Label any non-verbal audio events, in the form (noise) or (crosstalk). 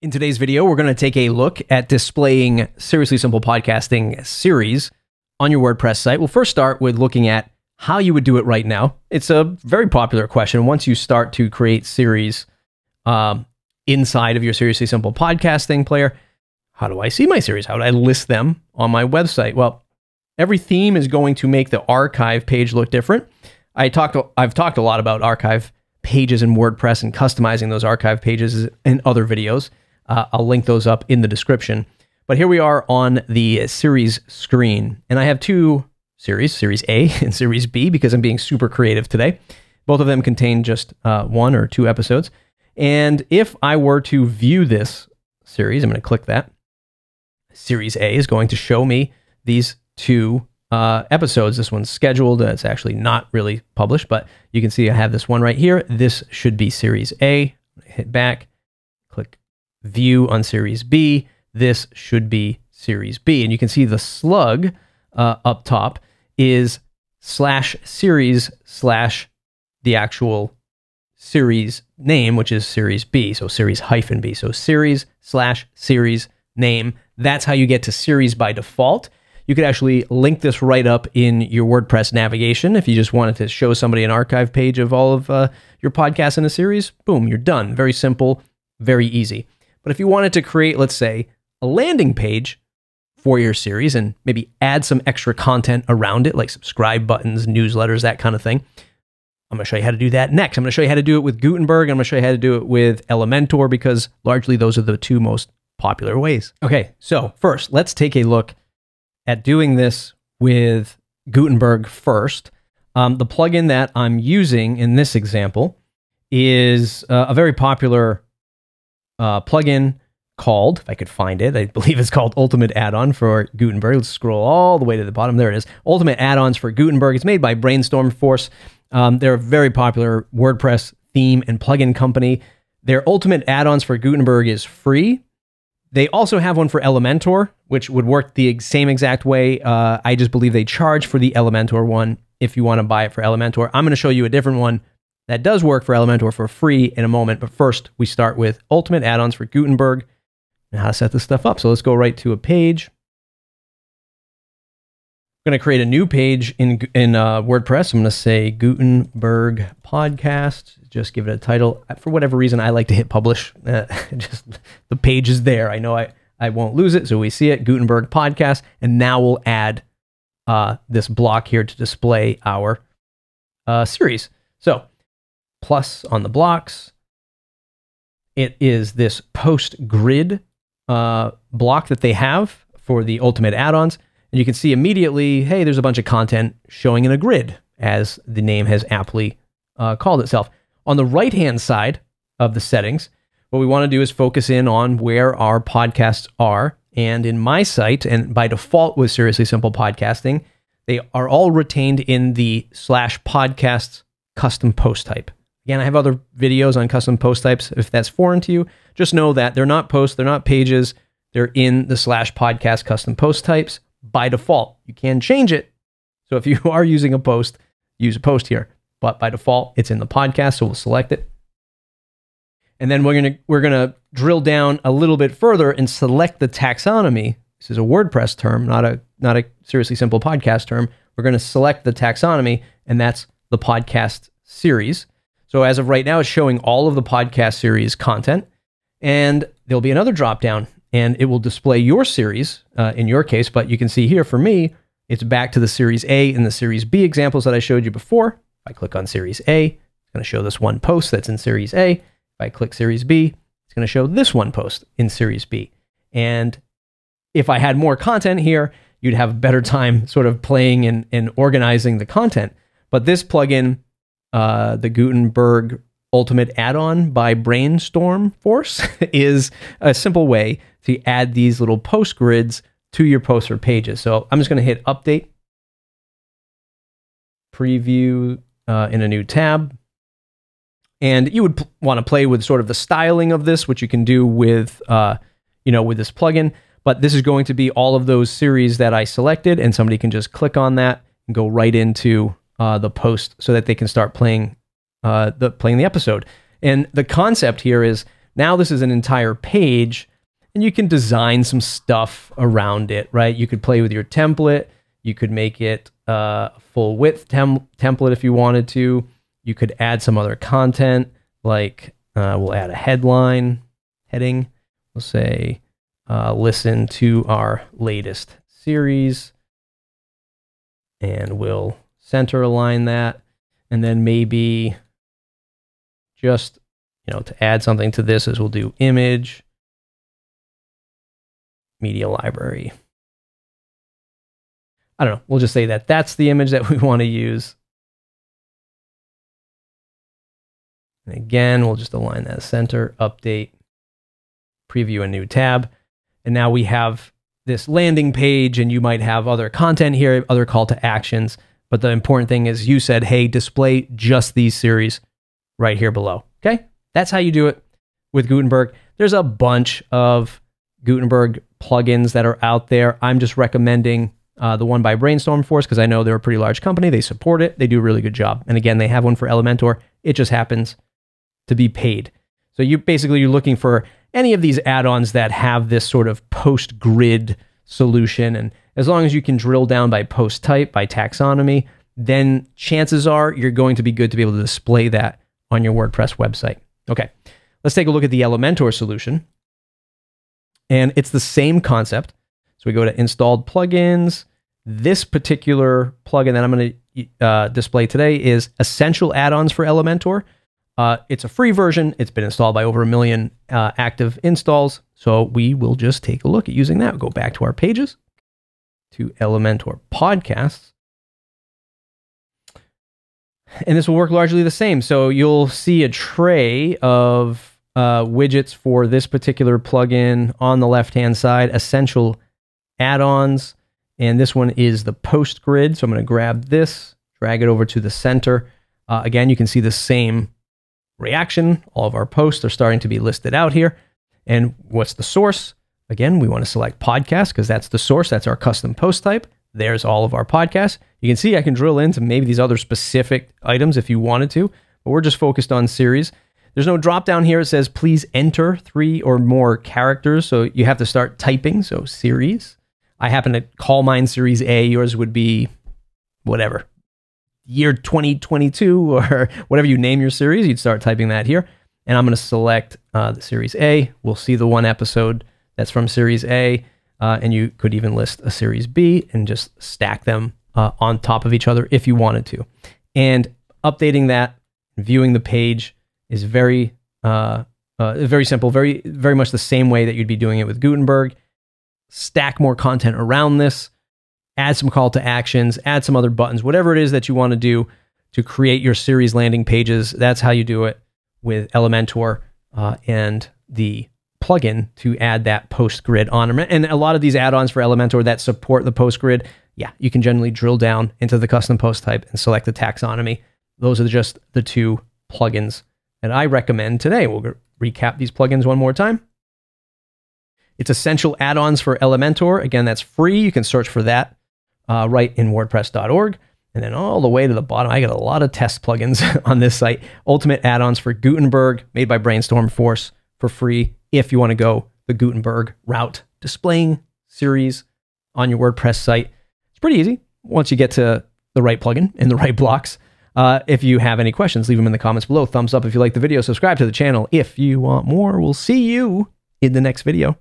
In today's video, we're going to take a look at displaying Seriously Simple Podcasting series on your WordPress site. We'll first start with looking at how you would do it right now. It's a very popular question. Once you start to create series um, inside of your Seriously Simple Podcasting player, how do I see my series? How do I list them on my website? Well, every theme is going to make the archive page look different. I talked, I've talked a lot about archive pages in WordPress and customizing those archive pages in other videos. Uh, I'll link those up in the description. But here we are on the series screen, and I have two series, Series A (laughs) and Series B, because I'm being super creative today. Both of them contain just uh, one or two episodes. And if I were to view this series, I'm going to click that. Series A is going to show me these two uh, episodes. This one's scheduled. It's actually not really published, but you can see I have this one right here. This should be Series A. Hit back, click view on Series B. This should be Series B. And you can see the slug uh, up top is slash series slash the actual series name, which is Series B. So series hyphen B. So series slash series name. That's how you get to series by default. You could actually link this right up in your WordPress navigation if you just wanted to show somebody an archive page of all of uh, your podcasts in a series. Boom, you're done. Very simple, very easy. But if you wanted to create, let's say, a landing page for your series and maybe add some extra content around it, like subscribe buttons, newsletters, that kind of thing, I'm going to show you how to do that next. I'm going to show you how to do it with Gutenberg. I'm going to show you how to do it with Elementor because largely those are the two most popular ways. Okay, so first, let's take a look at doing this with Gutenberg first. Um, the plugin that I'm using in this example is uh, a very popular uh, plugin called, if I could find it, I believe it's called Ultimate Add-on for Gutenberg. Let's scroll all the way to the bottom. There it is. Ultimate Add-ons for Gutenberg. It's made by Brainstorm Force. Um, they're a very popular WordPress theme and plugin company. Their Ultimate Add-ons for Gutenberg is free. They also have one for Elementor, which would work the same exact way. Uh, I just believe they charge for the Elementor one if you want to buy it for Elementor. I'm going to show you a different one that does work for Elementor for free in a moment. But first, we start with Ultimate Add-ons for Gutenberg and how to set this stuff up. So let's go right to a page. I'm going to create a new page in, in uh, WordPress. I'm going to say Gutenberg Podcast. Just give it a title. For whatever reason, I like to hit publish. (laughs) Uh, just the page is there. I know I, I won't lose it. So we see it, Gutenberg Podcast. And now we'll add uh, this block here to display our uh, series. So plus on the blocks, it is this post grid uh, block that they have for the ultimate add-ons. And you can see immediately, hey, there's a bunch of content showing in a grid, as the name has aptly uh, called itself. On the right-hand side of the settings, what we want to do is focus in on where our podcasts are. And in my site, and by default with Seriously Simple Podcasting, they are all retained in the slash podcasts custom post type. Again, I have other videos on custom post types. If that's foreign to you, just know that they're not posts, they're not pages, they're in the slash podcast custom post types by default. You can change it. So if you (laughs) are using a post, use a post here. But by default, it's in the podcast, so we'll select it. And then we're gonna we're gonna drill down a little bit further and select the taxonomy. This is a WordPress term, not a not a seriously simple podcast term. We're gonna select the taxonomy, and that's the podcast series. So as of right now, it's showing all of the podcast series content, and there'll be another drop down, and it will display your series uh, in your case. But you can see here for me, it's back to the Series A and the Series B examples that I showed you before. If I click on Series A, it's going to show this one post that's in Series A. If I click Series B, it's going to show this one post in Series B. And if I had more content here, you'd have a better time sort of playing and, and organizing the content. But this plugin uh, the Gutenberg Ultimate add-on by Brainstorm Force (laughs) is a simple way to add these little post grids to your poster pages. So I'm just going to hit Update, Preview uh, in a new tab. And you would want to play with sort of the styling of this, which you can do with, uh, you know, with this plugin. But this is going to be all of those series that I selected, and somebody can just click on that and go right into uh, the post so that they can start playing uh, the playing the episode. And the concept here is Now this is an entire page and you can design some stuff around it, right? You could play with your template. You could make it uh, full width tem- template if you wanted to. You could add some other content, like uh, we'll add a headline, heading. We'll say, uh, listen to our latest series, and we'll center align that. And then maybe just, you know, to add something to this is we'll do image, media library. I don't know. We'll just say that that's the image that (laughs) we want to use. And again, we'll just align that center, update, preview a new tab. And now we have this landing page and you might have other content here, other call to actions. But the important thing is you said, hey, display just these series right here below. Okay. That's how you do it with Gutenberg. There's a bunch of Gutenberg plugins that are out there. I'm just recommending uh, the one by Brainstorm Force because I know they're a pretty large company. They support it. They do a really good job. And again, they have one for Elementor. It just happens to be paid. So you basically you're looking for any of these add-ons that have this sort of post grid solution. And as long as you can drill down by post type, by taxonomy, then chances are you're going to be good to be able to display that on your WordPress website. Okay, let's take a look at the Elementor solution. And it's the same concept. So we go to installed plugins. This particular plugin that I'm going to uh, display today is Essential Add-ons for Elementor. Uh, it's a free version. It's been installed by over a million uh, active installs. So we will just take a look at using that. We'll go back to our pages, to Elementor podcasts. And this will work largely the same. So you'll see a tray of uh, widgets for this particular plugin on the left hand side, essential add ons. And this one is the post grid. So I'm going to grab this, drag it over to the center. Uh, again, you can see the same reaction. All of our posts are starting to be listed out here. And what's the source? Again, we want to select podcast because that's the source. That's our custom post type. There's all of our podcasts. You can see I can drill into maybe these other specific items if you wanted to, but we're just focused on series. There's no drop down here. It says please enter three or more characters. So you have to start typing. So series. I happen to call mine series A. Yours would be whatever, year 2022 (laughs) or whatever you name your series, you'd start typing that here. And I'm going to select uh, the series A. We'll see the one episode that's from series A. Uh, and you could even list a series B and just stack them uh, on top of each other if you wanted to. And updating that, viewing the page is very, uh, uh, very simple, very, very much the same way that you'd be doing it with Gutenberg. Stack more content around this add some call to actions, add some other buttons, whatever it is that you want to do to create your series landing pages. That's how you do it with Elementor uh, and the plugin to add that post grid on. And a lot of these add ons for Elementor that support the post grid, yeah, you can generally drill down into the custom post type and select the taxonomy. Those are just the two plugins that I recommend today. We'll recap these plugins one more time. It's essential add ons for Elementor. Again, that's free. You can search for that uh, right in WordPress.org. And then all the way to the bottom, I got a lot of test plugins (laughs) on this site. Ultimate add-ons for Gutenberg, made by Brainstorm Force for free. If you want to go the Gutenberg route, displaying series on your WordPress site, it's pretty easy once you get to the right plugin and the right blocks. Uh, if you have any questions, leave them in the comments below. Thumbs up if you like the video. Subscribe to the channel if you want more. We'll see you in the next video.